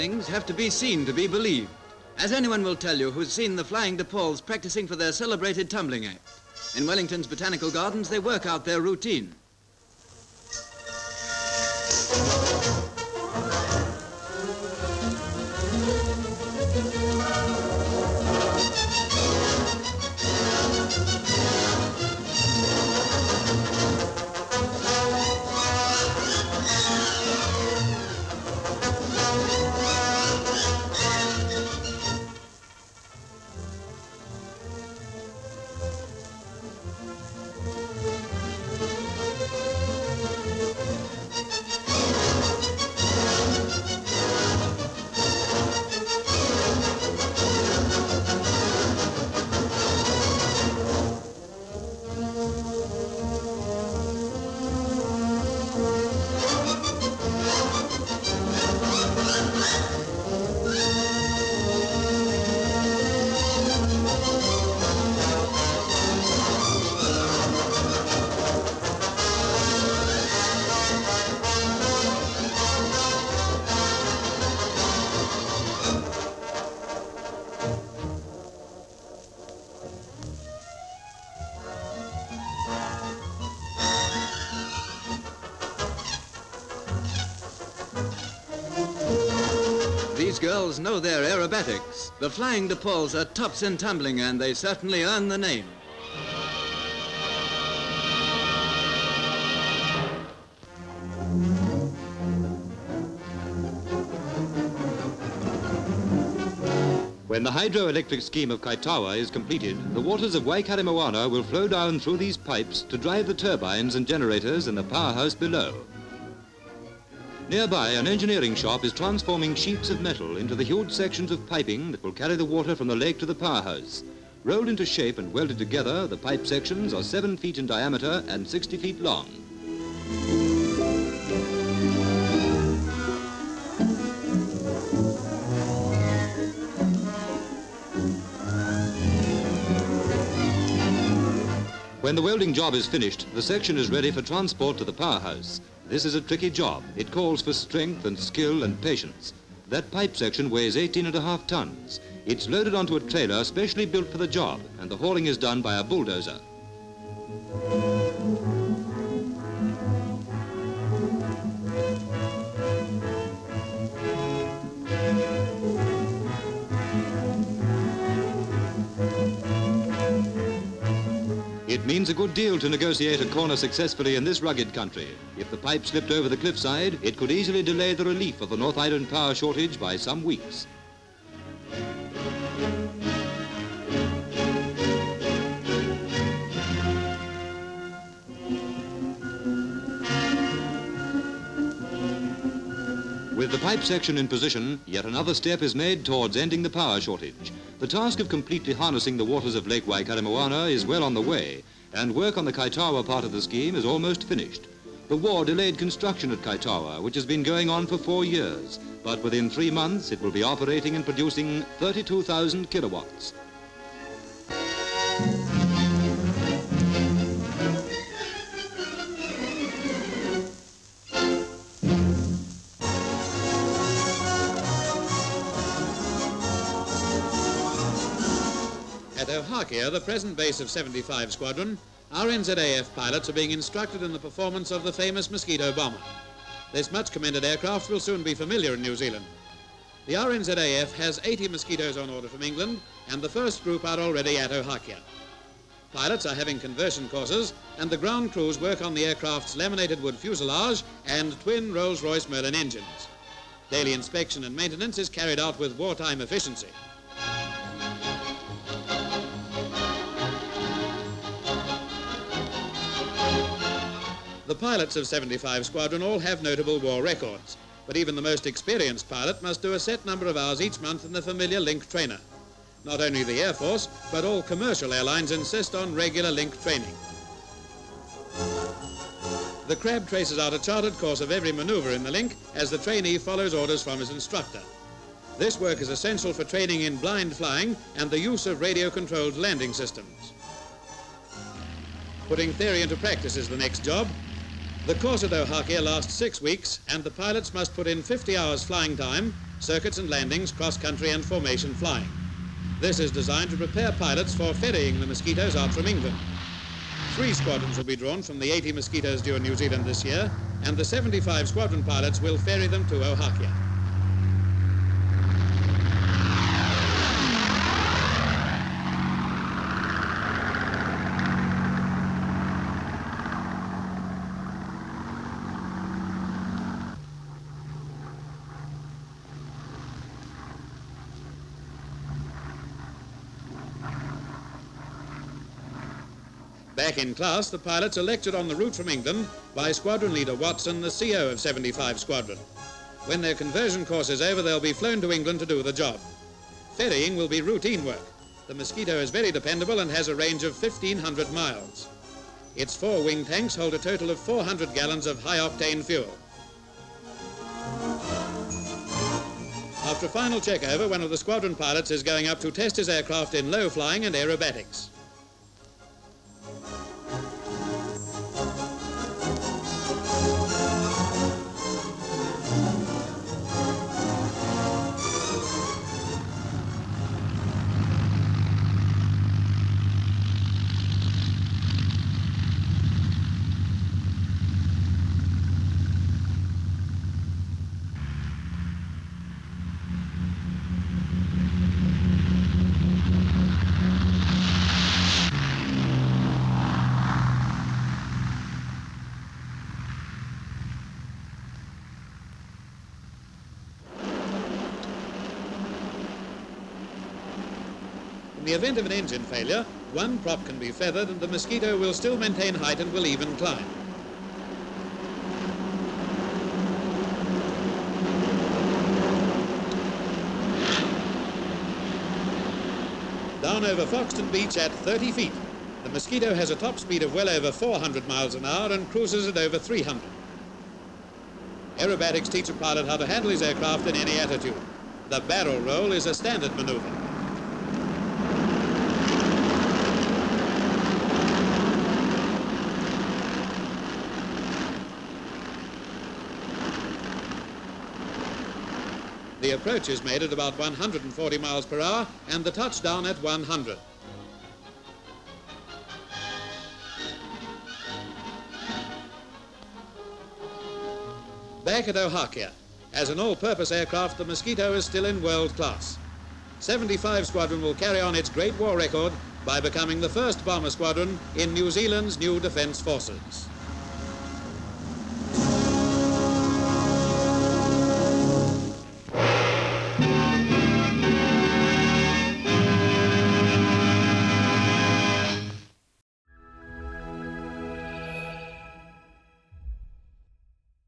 Things have to be seen to be believed, as anyone will tell you who's seen the Flying De Pauls practicing for their celebrated tumbling act. In Wellington's Botanical Gardens, they work out their routine. Girls know their aerobatics. The Flying De Pauls are tops in tumbling, and they certainly earn the name. When the hydroelectric scheme of Kaitawa is completed, the waters of Waikaremoana will flow down through these pipes to drive the turbines and generators in the powerhouse below. Nearby, an engineering shop is transforming sheets of metal into the huge sections of piping that will carry the water from the lake to the powerhouse. Rolled into shape and welded together, the pipe sections are 7 feet in diameter and 60 feet long. When the welding job is finished, the section is ready for transport to the powerhouse. This is a tricky job. It calls for strength and skill and patience. That pipe section weighs 18 and a half tons. It's loaded onto a trailer specially built for the job, and the hauling is done by a bulldozer. Means a good deal to negotiate a corner successfully in this rugged country. If the pipe slipped over the cliffside, it could easily delay the relief of the North Island power shortage by some weeks. With the pipe section in position, yet another step is made towards ending the power shortage. The task of completely harnessing the waters of Lake Waikaremoana is well on the way, and work on the Kaitawa part of the scheme is almost finished. The war delayed construction at Kaitawa, which has been going on for four years, but within three months it will be operating and producing 32,000 kilowatts. At Ohakea, uh, the present base of 75 Squadron, RNZAF pilots are being instructed in the performance of the famous Mosquito bomber. This much commended aircraft will soon be familiar in New Zealand. The RNZAF has 80 Mosquitoes on order from England, and the first group are already at Ohakea. Pilots are having conversion courses, and the ground crews work on the aircraft's laminated wood fuselage and twin Rolls-Royce Merlin engines. Daily inspection and maintenance is carried out with wartime efficiency. The pilots of 75 Squadron all have notable war records, but even the most experienced pilot must do a set number of hours each month in the familiar Link trainer. Not only the Air Force, but all commercial airlines insist on regular Link training. The Crab traces out a charted course of every maneuver in the Link as the trainee follows orders from his instructor. This work is essential for training in blind flying and the use of radio-controlled landing systems. Putting theory into practice is the next job. The course at Ohakea lasts six weeks, and the pilots must put in 50 hours flying time circuits and landings, cross-country and formation flying. This is designed to prepare pilots for ferrying the Mosquitoes out from England. Three squadrons will be drawn from the 80 Mosquitoes due in New Zealand this year, and the 75 squadron pilots will ferry them to Ohakea. Back in class, the pilots are lectured on the route from England by Squadron Leader Watson, the CO of 75 Squadron. When their conversion course is over, they'll be flown to England to do the job. Ferrying will be routine work. The Mosquito is very dependable and has a range of 1,500 miles. Its four wing tanks hold a total of 400 gallons of high-octane fuel. After a final checkover, one of the squadron pilots is going up to test his aircraft in low flying and aerobatics. The event of an engine failure, one prop can be feathered and the Mosquito will still maintain height and will even climb. Down over Foxton Beach at 30 feet, the Mosquito has a top speed of well over 400 miles an hour and cruises at over 300. Aerobatics teach a pilot how to handle his aircraft in any attitude. The barrel roll is a standard maneuver. The approach is made at about 140 miles per hour and the touchdown at 100. Back at Ohakea, as an all-purpose aircraft, the Mosquito is still in world class. 75 Squadron will carry on its great war record by becoming the first bomber squadron in New Zealand's new defence forces.